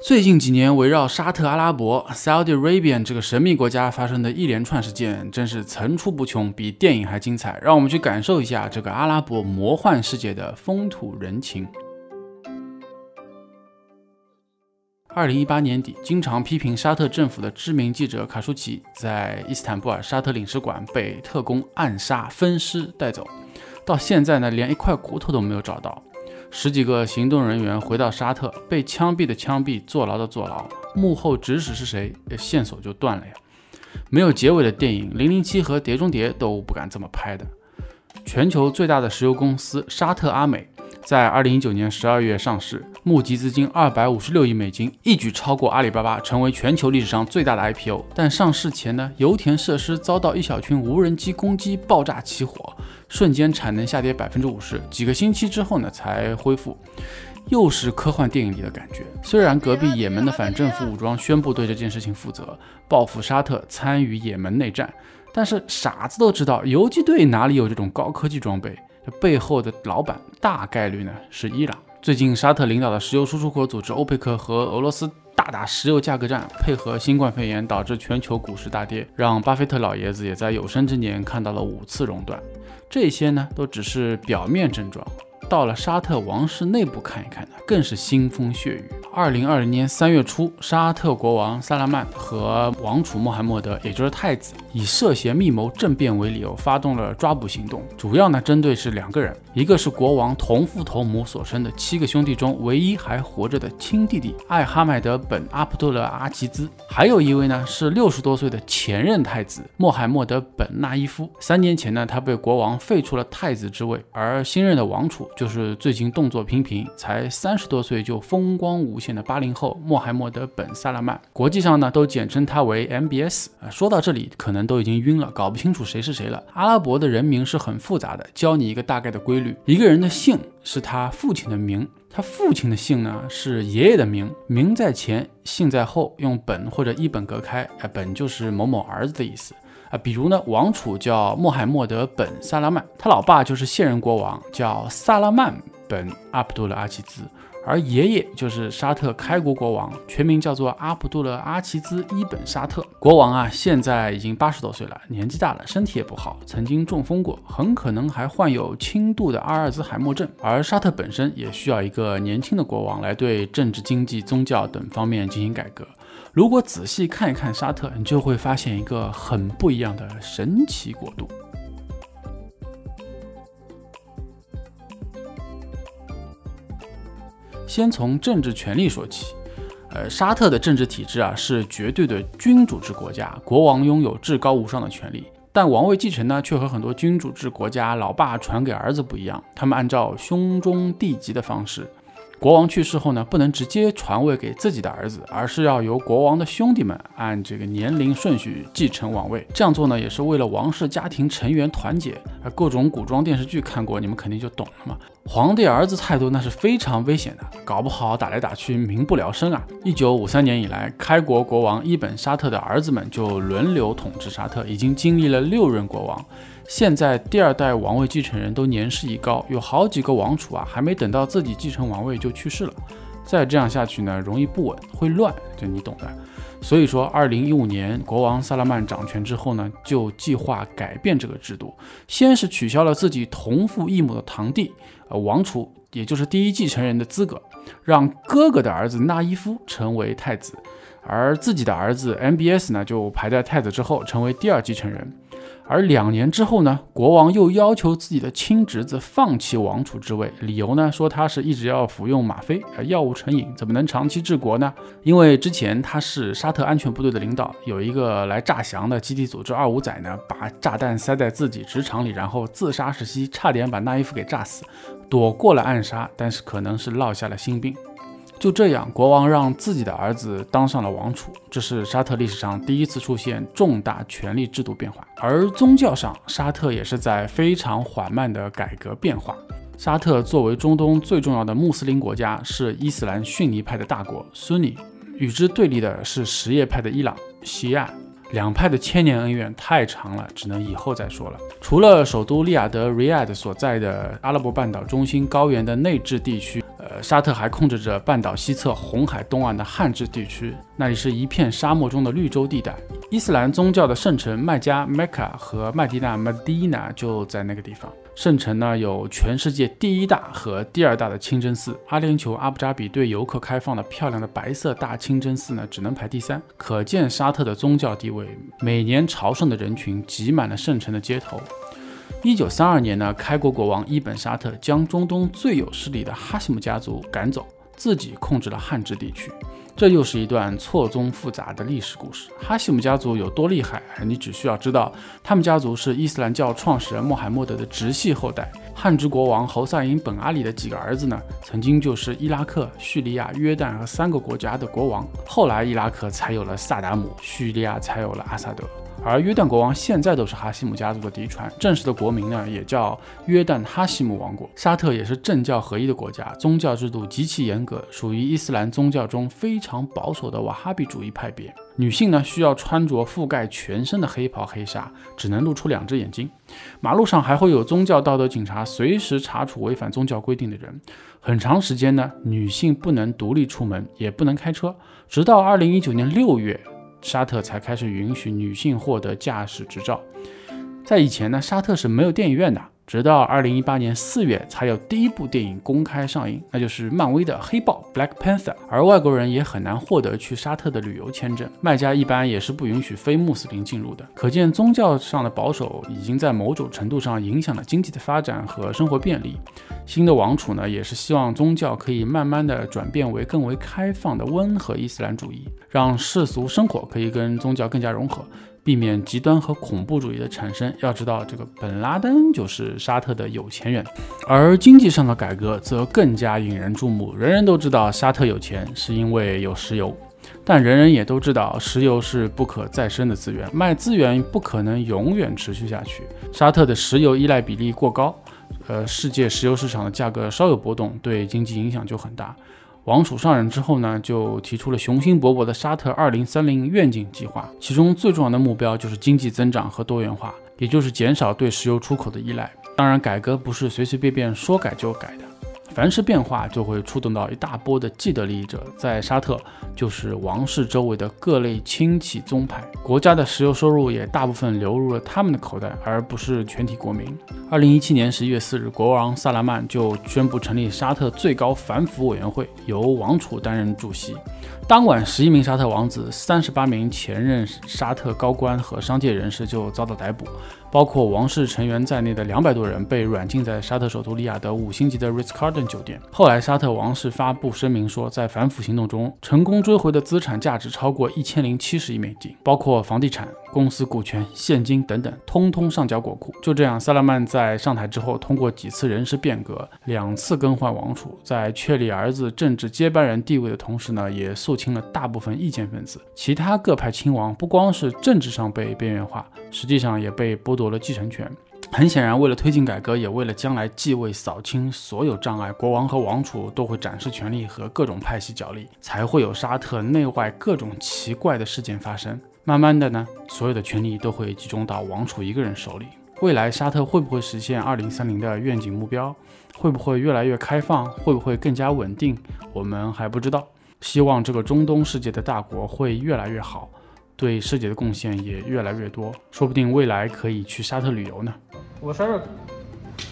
最近几年，围绕沙特阿拉伯 （Saudi Arabia） 这个神秘国家发生的一连串事件，真是层出不穷，比电影还精彩。让我们去感受一下这个阿拉伯魔幻世界的风土人情。二零一八年底，经常批评沙特政府的知名记者卡舒奇，在伊斯坦布尔沙特领事馆被特工暗杀、分尸带走，到现在呢，连一块骨头都没有找到。十几个行动人员回到沙特，被枪毙的枪毙，坐牢的坐牢，幕后指使是谁，线索就断了呀。没有结尾的电影，《零零七》和《碟中谍》都不敢这么拍的。全球最大的石油公司沙特阿美，在二零一九年十二月上市，募集资金二百五十六亿美金，一举超过阿里巴巴，成为全球历史上最大的 IPO。但上市前呢，油田设施遭到一小群无人机攻击，爆炸起火。瞬间产能下跌百分之五十，几个星期之后呢才恢复，又是科幻电影里的感觉。虽然隔壁也门的反政府武装宣布对这件事情负责，报复沙特参与也门内战，但是傻子都知道游击队哪里有这种高科技装备？这背后的老板大概率呢是伊朗。最近沙特领导的石油输出国组织欧佩克和俄罗斯。大打石油价格战，配合新冠肺炎导致全球股市大跌，让巴菲特老爷子也在有生之年看到了五次熔断。这些呢，都只是表面症状。到了沙特王室内部看一看呢，更是腥风血雨。二零二零年三月初，沙特国王萨拉曼和王储穆罕默德，也就是太子，以涉嫌密谋政变为理由，发动了抓捕行动。主要呢，针对是两个人，一个是国王同父同母所生的七个兄弟中唯一还活着的亲弟弟艾哈迈德本阿卜杜勒阿齐兹，还有一位呢是六十多岁的前任太子穆罕默德本纳伊夫。三年前呢，他被国王废除了太子之位，而新任的王储。就是最近动作频频，才三十多岁就风光无限的八零后穆罕默德本萨拉曼，国际上呢都简称他为 MBS 啊。说到这里，可能都已经晕了，搞不清楚谁是谁了。阿拉伯的人名是很复杂的，教你一个大概的规律：一个人的姓是他父亲的名，他父亲的姓呢是爷爷的名，名在前，姓在后，用本或者一本隔开，啊，本就是某某儿子的意思。啊，比如呢，王储叫穆罕默德本萨拉曼，他老爸就是现任国王，叫萨拉曼本阿卜杜勒阿齐兹，而爷爷就是沙特开国国王，全名叫做阿卜杜勒阿齐兹伊本沙特。国王啊，现在已经八十多岁了，年纪大了，身体也不好，曾经中风过，很可能还患有轻度的阿尔兹海默症。而沙特本身也需要一个年轻的国王来对政治、经济、宗教等方面进行改革。如果仔细看一看沙特，你就会发现一个很不一样的神奇国度。先从政治权力说起，呃，沙特的政治体制啊是绝对的君主制国家，国王拥有至高无上的权利，但王位继承呢却和很多君主制国家老爸传给儿子不一样，他们按照兄终弟及的方式。国王去世后呢，不能直接传位给自己的儿子，而是要由国王的兄弟们按这个年龄顺序继承王位。这样做呢，也是为了王室家庭成员团结。各种古装电视剧看过，你们肯定就懂了嘛。皇帝儿子太多，那是非常危险的，搞不好打来打去，民不聊生啊。一九五三年以来，开国国王伊本沙特的儿子们就轮流统治沙特，已经经历了六任国王。现在第二代王位继承人都年事已高，有好几个王储啊，还没等到自己继承王位就去世了。再这样下去呢，容易不稳，会乱，就你懂的。所以说，二零一五年国王萨拉曼掌权之后呢，就计划改变这个制度，先是取消了自己同父异母的堂弟，呃，王储，也就是第一继承人的资格，让哥哥的儿子纳伊夫成为太子，而自己的儿子 MBS 呢，就排在太子之后，成为第二继承人。而两年之后呢，国王又要求自己的亲侄子放弃王储之位，理由呢说他是一直要服用吗啡，呃，药物成瘾，怎么能长期治国呢？因为之前他是沙特安全部队的领导，有一个来诈降的基地组织二五仔呢，把炸弹塞在自己职场里，然后自杀时期差点把纳伊夫给炸死，躲过了暗杀，但是可能是落下了心病。就这样，国王让自己的儿子当上了王储，这是沙特历史上第一次出现重大权力制度变化。而宗教上，沙特也是在非常缓慢的改革变化。沙特作为中东最重要的穆斯林国家，是伊斯兰逊尼派的大国，孙尼；与之对立的是什叶派的伊朗，西亚。两派的千年恩怨太长了，只能以后再说了。除了首都利雅得 （Riyadh） 所在的阿拉伯半岛中心高原的内治地区。沙特还控制着半岛西侧红海东岸的汉治地区，那里是一片沙漠中的绿洲地带。伊斯兰宗教的圣城麦加 （Mecca） 和麦迪娜 （Medina） 就在那个地方。圣城呢有全世界第一大和第二大的清真寺，阿联酋阿布扎比对游客开放的漂亮的白色大清真寺呢只能排第三，可见沙特的宗教地位。每年朝圣的人群挤满了圣城的街头。一九三二年呢，开国国王伊本沙特将中东最有势力的哈希姆家族赶走，自己控制了汉治地区。这又是一段错综复杂的历史故事。哈希姆家族有多厉害？你只需要知道，他们家族是伊斯兰教创始人穆罕默德的直系后代。汉之国王侯赛因本阿里的几个儿子呢，曾经就是伊拉克、叙利亚、约旦和三个国家的国王。后来伊拉克才有了萨达姆，叙利亚才有了阿萨德。而约旦国王现在都是哈希姆家族的嫡传，正式的国名呢也叫约旦哈希姆王国。沙特也是政教合一的国家，宗教制度极其严格，属于伊斯兰宗教中非常保守的瓦哈比主义派别。女性呢需要穿着覆盖全身的黑袍黑纱，只能露出两只眼睛。马路上还会有宗教道德警察随时查处违反宗教规定的人。很长时间呢，女性不能独立出门，也不能开车，直到二零一九年六月。沙特才开始允许女性获得驾驶执照。在以前呢，沙特是没有电影院的。直到二零一八年四月，才有第一部电影公开上映，那就是漫威的《黑豹》（Black Panther）。而外国人也很难获得去沙特的旅游签证，卖家一般也是不允许非穆斯林进入的。可见宗教上的保守已经在某种程度上影响了经济的发展和生活便利。新的王储呢，也是希望宗教可以慢慢的转变为更为开放的温和伊斯兰主义，让世俗生活可以跟宗教更加融合。避免极端和恐怖主义的产生。要知道，这个本拉登就是沙特的有钱人，而经济上的改革则更加引人注目。人人都知道沙特有钱是因为有石油，但人人也都知道石油是不可再生的资源，卖资源不可能永远持续下去。沙特的石油依赖比例过高，呃，世界石油市场的价格稍有波动，对经济影响就很大。王储上任之后呢，就提出了雄心勃勃的沙特二零三零愿景计划，其中最重要的目标就是经济增长和多元化，也就是减少对石油出口的依赖。当然，改革不是随随便便说改就改的。凡是变化，就会触动到一大波的既得利益者，在沙特就是王室周围的各类亲戚宗派，国家的石油收入也大部分流入了他们的口袋，而不是全体国民。二零一七年十一月四日，国王萨拉曼就宣布成立沙特最高反腐委员会，由王储担任主席。当晚，十一名沙特王子、三十八名前任沙特高官和商界人士就遭到逮捕，包括王室成员在内的两百多人被软禁在沙特首都利雅得五星级的 Ritz Carlton 酒店。后来，沙特王室发布声明说，在反腐行动中成功追回的资产价值超过一千零七十亿美金，包括房地产。公司股权、现金等等，通通上交国库。就这样，萨拉曼在上台之后，通过几次人事变革，两次更换王储，在确立儿子政治接班人地位的同时呢，也肃清了大部分意见分子。其他各派亲王不光是政治上被边缘化，实际上也被剥夺了继承权。很显然，为了推进改革，也为了将来继位扫清所有障碍，国王和王储都会展示权力和各种派系角力，才会有沙特内外各种奇怪的事件发生。慢慢的呢，所有的权力都会集中到王储一个人手里。未来沙特会不会实现二零三零的愿景目标？会不会越来越开放？会不会更加稳定？我们还不知道。希望这个中东世界的大国会越来越好，对世界的贡献也越来越多。说不定未来可以去沙特旅游呢。我是 Eric。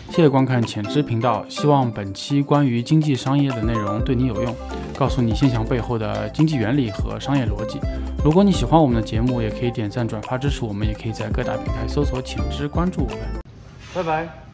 谢谢观看浅知频道，希望本期关于经济商业的内容对你有用，告诉你现象背后的经济原理和商业逻辑。如果你喜欢我们的节目，也可以点赞转发支持我们，也可以在各大平台搜索浅知关注我们。拜拜。